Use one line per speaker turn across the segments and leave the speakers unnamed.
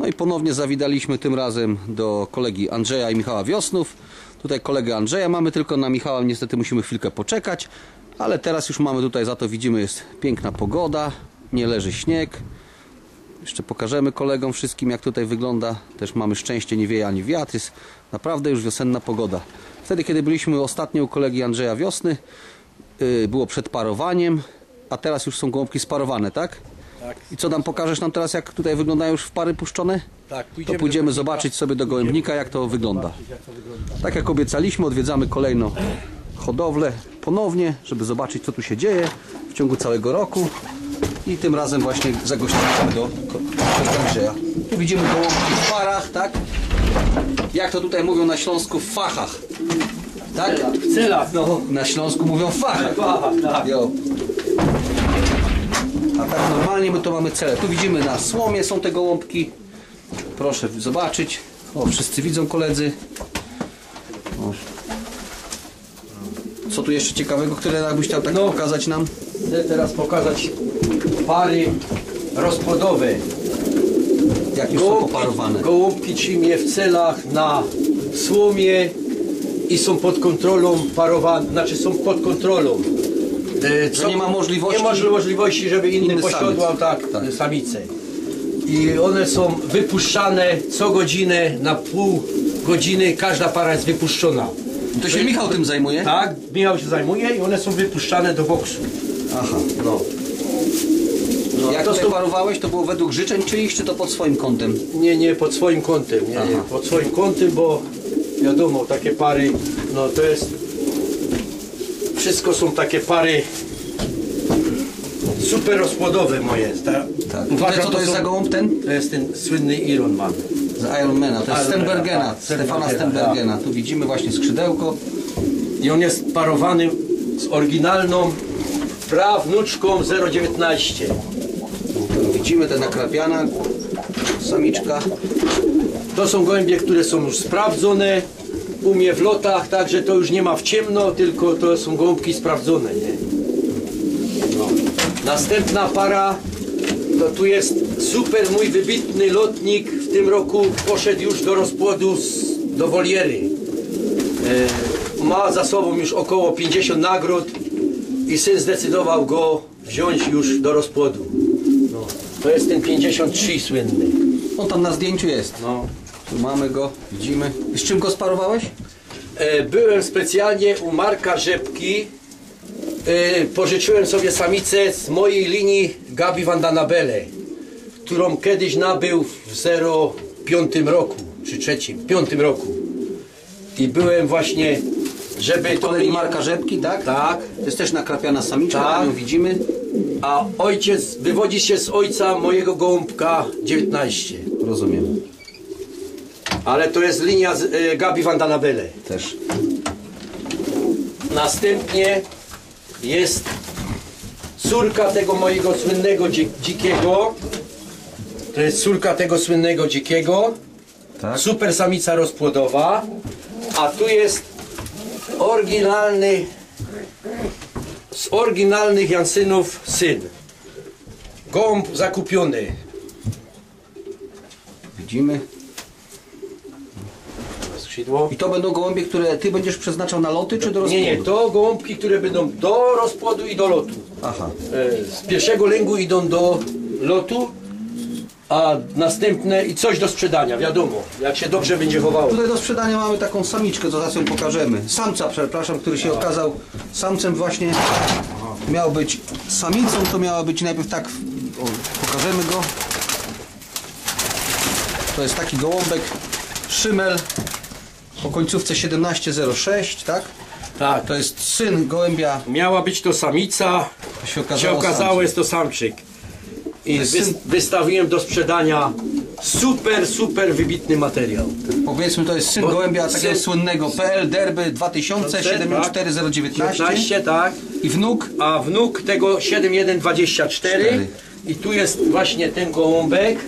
No i ponownie zawidaliśmy tym razem do kolegi Andrzeja i Michała Wiosnów. Tutaj kolegę Andrzeja mamy, tylko na Michała niestety musimy chwilkę poczekać. Ale teraz już mamy tutaj, za to widzimy, jest piękna pogoda, nie leży śnieg. Jeszcze pokażemy kolegom wszystkim, jak tutaj wygląda. Też mamy szczęście, nie wieje ani wiatr. Jest naprawdę już wiosenna pogoda. Wtedy, kiedy byliśmy ostatnio u kolegi Andrzeja Wiosny, yy, było przed parowaniem, a teraz już są gołąbki sparowane, tak?
Tak.
I co nam pokażesz nam teraz, jak tutaj wyglądają już w pary puszczone?
Tak,
To pójdziemy zobaczyć sobie do gołębnika, jak to wygląda. Tak jak obiecaliśmy, odwiedzamy kolejno hodowlę ponownie, żeby zobaczyć, co tu się dzieje w ciągu całego roku. I tym razem właśnie zagościliśmy do Andrzeja. Tu widzimy gołąbki w parach, tak? Jak to tutaj mówią na Śląsku, w fachach. Tak?
W celach, no.
Na Śląsku mówią w fachach.
Fachach, tak.
Jo. A tak normalnie my to mamy cele. Tu widzimy na słomie są te gołąbki. Proszę zobaczyć. O, wszyscy widzą koledzy. O. Co tu jeszcze ciekawego, które jakbyś chciał tak pokazać nam?
Chcę teraz pokazać pary rozpłodowe.
Jak już są poparowane.
gołąbki trzymie w celach na słomie i są pod kontrolą parowane, znaczy są pod kontrolą. E,
Że nie ma możliwości-
Nie ma możliwości, żeby inny
Inny
posiadał tak,
Tak.
samice. I one są wypuszczane co godzinę, na pół godziny każda para jest wypuszczona.
To się Michał tym zajmuje?
Tak, Michał się zajmuje i one są wypuszczane do boksu.
Aha.
No. No,
Jak
to
to
są-
parowałeś, to było według życzeń czyjś, czy to pod swoim kątem?
Nie, nie, pod swoim kątem, nie, nie, pod swoim kątem, bo wiadomo, takie pary, no to jest, wszystko są takie pary super rozpłodowe moje. Ta,
Tak. Tutaj co to jest
są-
za gołąb ten?
To jest ten słynny Iron Man.
Z Ironmana, to jest
Ironmana,
Stenbergena,
tak,
Stefana
Stenbergena,
Stenbergena. Tu widzimy właśnie skrzydełko.
I on jest parowany z oryginalną prawnuczką 019.
Tu widzimy te nakrapiana, samiczka.
To są gołębie, które są już sprawdzone u mnie w lotach, także to już nie ma w ciemno, tylko to są gołąbki sprawdzone, nie? No. Następna para, to tu jest super mój wybitny lotnik, w tym roku poszedł już do rozpłodu z, do woliery. E, ma za sobą już około 50 nagród i syn zdecydował go wziąć już do rozpłodu. No. To jest ten 53 słynny.
On tam na zdjęciu jest.
No.
Tu mamy go, widzimy. Z czym go sparowałeś?
E, Byłem specjalnie u Marka Rzepki. E, Pożyczyłem sobie samicę z mojej linii Gabi Vandanabele, którą kiedyś nabył w 05 roku, czy trzecim, piątym roku. I byłem właśnie, żeby to
Kolegi Marka Rzepki, tak?
Tak.
To jest też nakrapiana samiczka,
Tak.
ją widzimy.
A ojciec wywodzi się z ojca mojego gołąbka 19.
Rozumiem.
Ale to jest linia z, e, Gabi Vandanabele.
Też.
Następnie jest córka tego mojego słynnego dzi dzikiego. To jest córka tego słynnego dzikiego.
Tak.
Super samica rozpłodowa. A tu jest oryginalny z oryginalnych Jansynów syn. Gołąb zakupiony.
Widzimy.
Skrzydło.
I to będą gołębie, które ty będziesz przeznaczał na loty, czy do rozpłodu?
Nie, nie, to gołąbki, które będą do rozpłodu i do lotu.
Aha.
E, z pierwszego lęgu idą do lotu, a następne i coś do sprzedania, wiadomo, jak się dobrze będzie chowało.
Tutaj do sprzedania mamy taką samiczkę, to zaraz ją pokażemy. Samca, przepraszam, który się okazał samcem właśnie. Miał być samicą, to miała być najpierw tak... O, pokażemy go. To jest taki gołąbek Szymel o końcówce 1706, tak?
Tak,
To jest syn gołębia,
miała być to samica,
to się
się
okazało,
okazało
samcem.
jest to samczyk. I
syn-
wystawiłem do sprzedania super, super wybitny materiał.
Powiedzmy, to jest syn
Bo-
gołębia takiego
syn-
słynnego PL Derby 2000 74019
15, tak,
i wnuk
a wnuk tego 7124
Cztery.
i tu jest właśnie ten gołąbek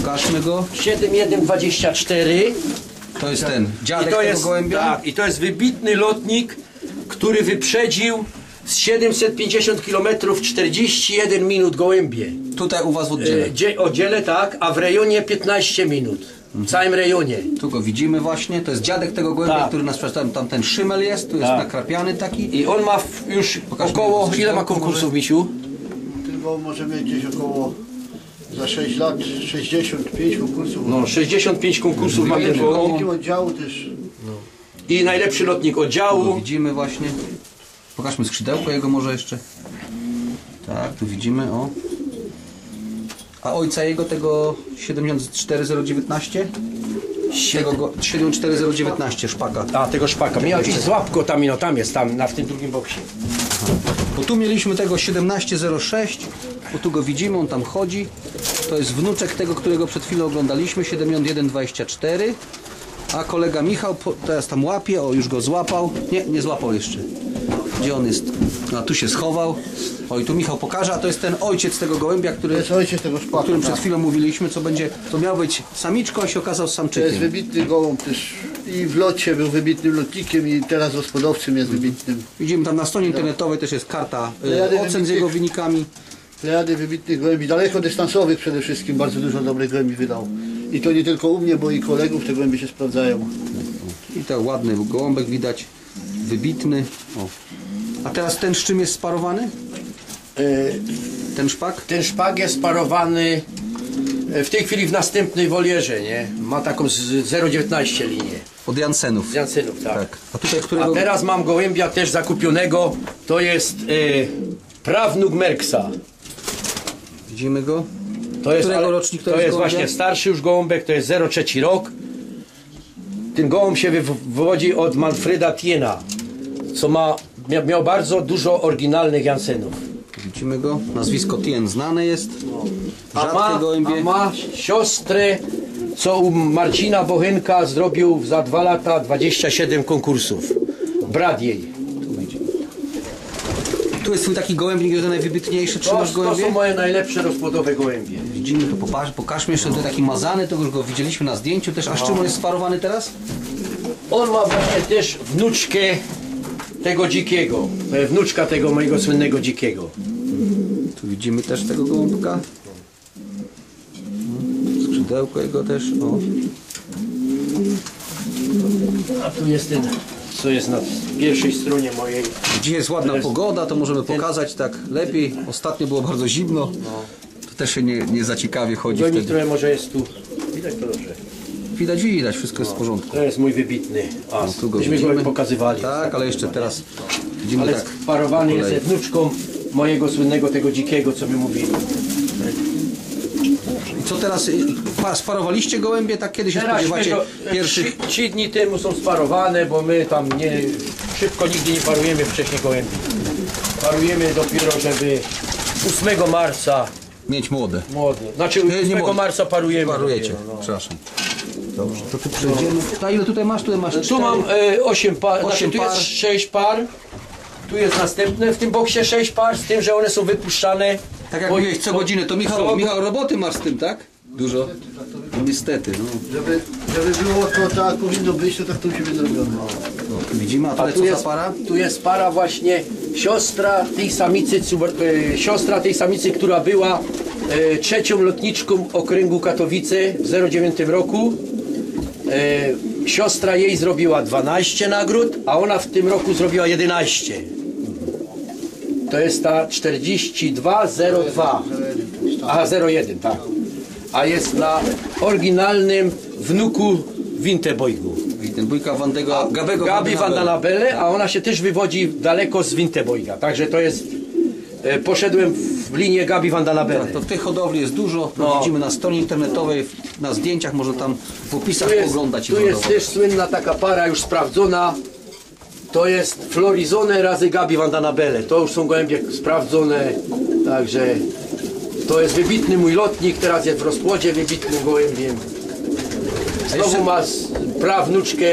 Pokażmy go.
7124
To jest ten dziadek
I to
tego
jest,
gołębia.
Tak, i to jest wybitny lotnik, który wyprzedził Z 750 km 41 minut gołębie.
Tutaj u was w.
E, dzie- oddzielę tak, a w rejonie 15 minut. W całym rejonie.
Tu go widzimy właśnie, to jest dziadek tego gołębia,
Tak.
który nas przedstawił. Tam ten szymel jest, tu jest
Tak.
nakrapiany taki.
I on ma już
Pokaż
około.
mi
Ile ma konkursów, Misiu?
Tylko może mieć gdzieś około za 6 lat 65 konkursów.
No, 65 konkursów ma ten gołąb.
Kierownikiem oddziału też.
I najlepszy lotnik
Tu
oddziału.
widzimy właśnie. Pokażmy skrzydełko jego może jeszcze. Tak, tu widzimy, o. A ojca jego tego 74019? Tego go, 74019 szpaka.
A, tego szpaka. Miał złap go tam, no tam jest, tam, na w tym drugim boksie.
Bo tu mieliśmy tego 1706, bo tu go widzimy, on tam chodzi. To jest wnuczek tego, którego przed chwilą oglądaliśmy, 7124. A kolega Michał teraz tam łapie, o już go złapał. Nie, nie złapał jeszcze. Gdzie on jest? A tu się schował. Oj, tu Michał pokaże, a to jest ten ojciec tego gołębia,
To
który,
jest ojciec tego
o
szpaka.
którym przed
tak.
chwilą mówiliśmy, co będzie, to miał być samiczką, a się okazał
To jest
samczykiem.
wybitny gołąb też. I w locie był wybitnym lotnikiem i teraz gospodowcem jest wybitnym.
Widzimy tam na stronie internetowej też jest karta
No ja nie
ocen z jego
tych-
wynikami.
Plejady wybitnych gołębi, dalekodystansowych przede wszystkim, bardzo dużo dobrych gołębi wydał. I to nie tylko u mnie, bo i kolegów te gołębie się sprawdzają.
I tak ładny gołąbek widać, wybitny. O. A teraz ten z czym jest sparowany?
E,
Ten szpak?
Ten szpag jest parowany e, w tej chwili w następnej wolierze, nie? Ma taką z 0,19 linię.
Od Jansenów.
Z Jansynów, tak.
Tak. A tutaj
A
którego...
teraz mam gołębia też zakupionego. To jest e, prawnuk Merksa.
Widzimy go?
To jest,
Którego
ale-
rocznik to
to
jest
jest właśnie starszy już gołąbek, to jest 03 rok. Ten gołąb się wyw- wywodzi od Manfreda Tiena, co ma, mia, miał bardzo dużo oryginalnych Jansenów.
Widzimy go. Nazwisko Tien znane jest.
A ma,
gołębie.
a ma siostrę, co u Marcina Bochynka zrobił za dwa lata 27 konkursów. Brat jej.
Tu jest twój taki gołębnik, jeden najwybitniejszy.
To,
Trzymasz
to
gołębie?
są moje najlepsze rozpłodowe gołębie.
Widzimy, to pokaż, pokażmy jeszcze, tutaj taki mazany, to już go widzieliśmy na zdjęciu też. A z czym on jest sparowany teraz?
On ma właśnie też wnuczkę tego dzikiego. Wnuczka tego mojego słynnego dzikiego.
Tu widzimy też tego gołąbka. Skrzydełko jego też. O.
A tu jest ten, co jest na pierwszej stronie mojej.
Dzisiaj jest ładna
Teraz-
pogoda, to możemy pokazać tak lepiej. Ostatnio było bardzo zimno. To też się nie, nie za ciekawie chodzi
Gołębik,
wtedy.
które może jest tu. Widać to dobrze.
Widać, widać, wszystko jest w porządku.
To jest mój wybitny as.
Tu go
Myśmy
widzimy.
go pokazywali.
Tak, ale jeszcze teraz widzimy
Ale
tak.
parowany
po
jest
kolei.
ze wnuczką mojego słynnego tego dzikiego, co my mówili.
Co teraz? y, pa- Sparowaliście gołębie? Tak kiedy się
Teraz
spodziewacie
tego, e,
pierwszych...
trzy, trzy dni temu są sparowane, bo my tam nie szybko nigdy nie parujemy wcześniej gołębi. Parujemy dopiero, żeby 8 marca
Mieć młode.
młody. Znaczy
Nie, nie
8
młody.
marca parujemy.
Parujecie,
dopiero, no.
przepraszam. Dobrze, to tu przejdziemy. A ile tutaj masz? Tutaj masz
Tu
cztery.
mam e, 8 par,
Osiem
znaczy tu
par.
jest 6 par. Tu jest następne w tym boksie 6 par, z tym, że one są wypuszczane.
Tak jak mówiłeś co godzinę, to Michał, Michał roboty masz z tym, tak? Dużo? No, niestety, no.
Żeby, żeby było to tak jak powinno być, to tak to musi być zrobione.
no. Widzimy, a
A
tutaj
tu
co
jest,
za para?
tu jest para właśnie siostra tej samicy, e, siostra tej samicy, która była e, trzecią lotniczką okręgu Katowice w 09 roku. E, siostra jej zrobiła 12 nagród, a ona w tym roku zrobiła 11. To jest ta 4202. Aha, 01, tak. A jest na oryginalnym wnuku Wintebojgu.
Bójka Wandego, Gabego
Gabi. Vandanabele, a ona się też wywodzi daleko z Wintebojga. Także to jest. E, poszedłem w linię Gabi Vandanabele.
Tak, to w tej hodowli jest dużo,
No.
widzimy na stronie internetowej, na zdjęciach, może tam w opisach
Tu jest,
oglądać
tu jest
hodowlę.
też słynna taka para już sprawdzona. To jest Florizone razy Gabi Vandanabele. To już są gołębie sprawdzone. Także to jest wybitny mój lotnik, teraz jest w rozpłodzie wybitnym gołębiem. Znowu ma prawnuczkę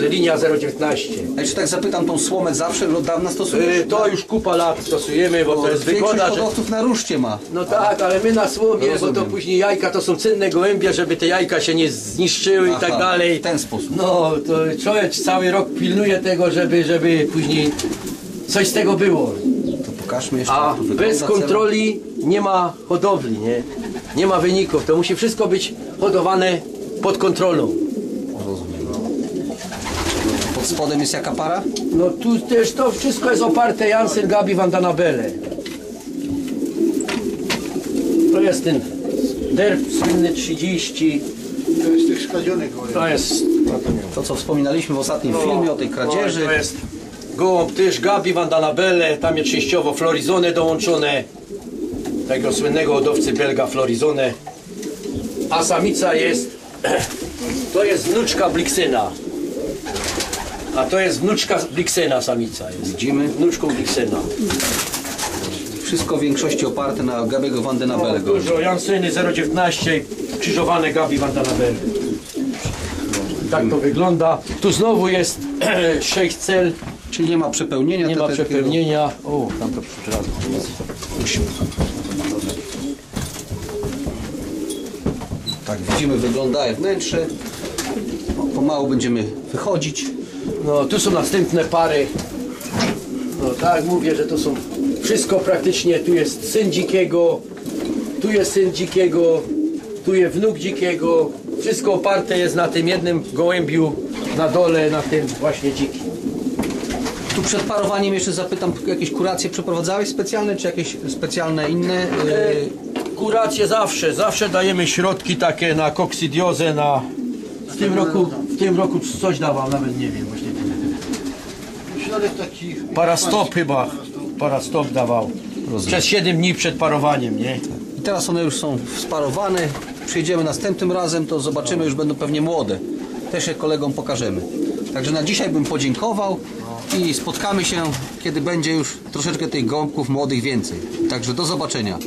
linia 019.
A jeszcze tak zapytam, tą słomę zawsze od dawna stosujesz?
Y, To już kupa lat stosujemy, bo to jest
Większość
wygoda, że...
hodowców na ruszcie ma.
No tak, ale my na słomie, bo to
Rozumiem.
później jajka to są cenne gołębie, żeby te jajka się nie zniszczyły i
Aha,
tak dalej.
w ten sposób.
No, to człowiek cały rok pilnuje tego, żeby, żeby później coś z tego było.
To pokażmy jeszcze.
A
jak to wygląda
bez kontroli nie ma hodowli, nie? Nie ma wyników. To musi wszystko być hodowane pod kontrolą.
Spodem jest jaka para?
No tu też to wszystko jest oparte Jansen Gabi Van Danabele. To jest ten derb słynny 30.
To jest tych skradzionych gołębi.
To jest. No to,
co wspominaliśmy w ostatnim filmie o tej kradzieży.
No, to jest gołąb też Gabi Van Danabele. Tam jest częściowo Florizone dołączone. Tego słynnego hodowcy belga Florizone. A samica jest. To jest wnuczka Blixena. A to jest wnuczka Blixena samica jest.
Widzimy.
Wnuczką Blixena.
Wszystko w większości oparte na Gabiego Van den
No,
Abelego.
dużo Jansyny 0,19 krzyżowane Gabi Van Danabel. Tak to wygląda. Tu znowu jest 6 cel,
Czyli nie ma przepełnienia.
nie ma przepełnienia. O, tam to przyrazem.
Tak, widzimy, wygląda wnętrze. Pomału będziemy wychodzić.
No, tu są następne pary. No tak, mówię, że to są wszystko praktycznie. Tu jest syn dzikiego, tu jest syn dzikiego, tu jest wnuk dzikiego. Wszystko oparte jest na tym jednym gołębiu na dole, na tym właśnie dzikim.
Tu przed parowaniem jeszcze zapytam, jakieś kuracje przeprowadzałeś specjalne, czy jakieś specjalne inne? Yy,
Kuracje zawsze, zawsze dajemy środki takie na koksidiozę, na... W tym roku, w tym roku coś dawał, nawet nie wiem Parastop chyba, parastop dawał. Przez 7 dni przed parowaniem, nie?
I teraz one już są sparowane. Przyjedziemy następnym razem, to zobaczymy, już będą pewnie młode. Też je kolegom pokażemy. Także na dzisiaj bym podziękował i spotkamy się, kiedy będzie już troszeczkę tych gąbków młodych więcej. Także do zobaczenia.